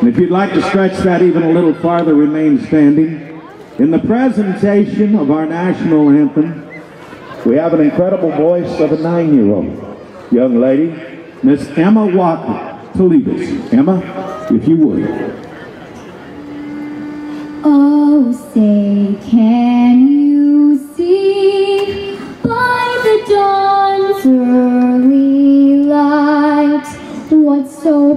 And if you'd like to stretch that even a little farther, remain standing. In the presentation of our national anthem, we have an incredible voice of a nine-year-old young lady, Miss Emma Walker, to lead us. Emma, if you would. Oh, say, can you see by the dawn's early light what so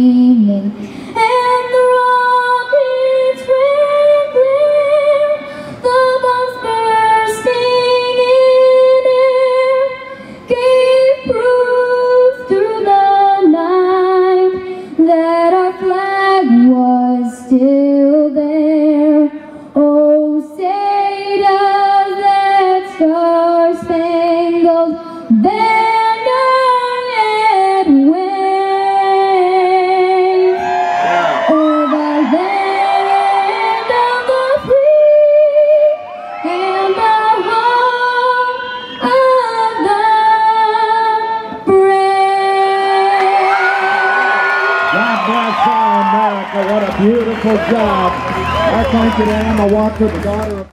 still there. Oh, say does that star-spangled banner God bless America. What a beautiful job. I thank you to Emma Walker, the daughter of...